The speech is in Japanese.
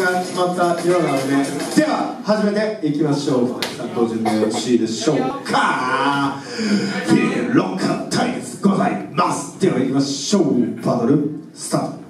が決まったようなのででは始めていきましょう。ご準さんよろしいでしょうか。フィロッカー対決ございます。ではいきましょう。バトルスタート。